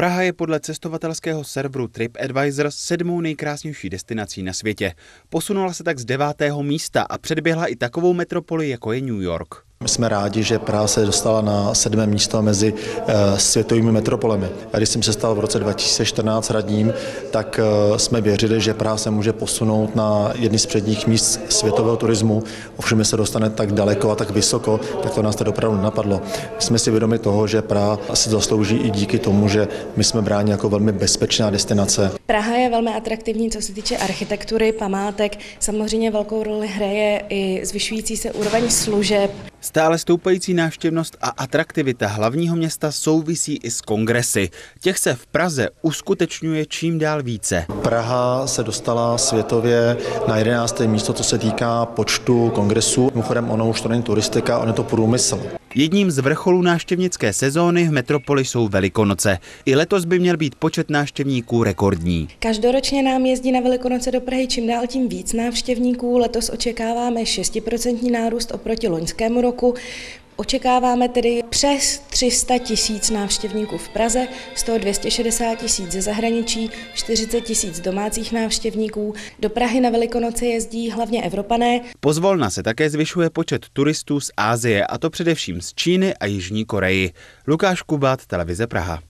Praha je podle cestovatelského serveru TripAdvisor sedmou nejkrásnější destinací na světě. Posunula se tak z devátého místa a předběhla i takovou metropoli, jako je New York. My jsme rádi, že Praha se dostala na sedmé místo mezi uh, světovými metropolemi. A když jsem se stal v roce 2014 radním, tak uh, jsme věřili, že Praha se může posunout na jedny z předních míst světového turismu. Ovšem, se dostane tak daleko a tak vysoko, tak to nás tedy opravdu napadlo. Jsme si vědomi toho, že Praha si zaslouží i díky tomu, že my jsme bráni jako velmi bezpečná destinace. Praha je velmi atraktivní, co se týče architektury, památek. Samozřejmě velkou roli hraje i zvyšující se úroveň služeb. Stále stoupající návštěvnost a atraktivita hlavního města souvisí i s kongresy. Těch se v Praze uskutečňuje čím dál více. Praha se dostala světově na 11. místo, co se týká počtu kongresů. Mimochodem, ono už to není turistika, ono je to průmysl. Jedním z vrcholů návštěvnické sezóny v metropoli jsou Velikonoce. I letos by měl být počet návštěvníků rekordní. Každoročně nám jezdí na Velikonoce do Prahy čím dál tím víc návštěvníků. Letos očekáváme 6% nárůst oproti loňskému roku. Očekáváme tedy přes 300 tisíc návštěvníků v Praze, z toho 260 tisíc ze zahraničí, 40 tisíc domácích návštěvníků. Do Prahy na Velikonoce jezdí hlavně Evropané. Pozvolna se také zvyšuje počet turistů z Ázie, a to především z Číny a Jižní Koreji. Lukáš Kubát, Televize Praha.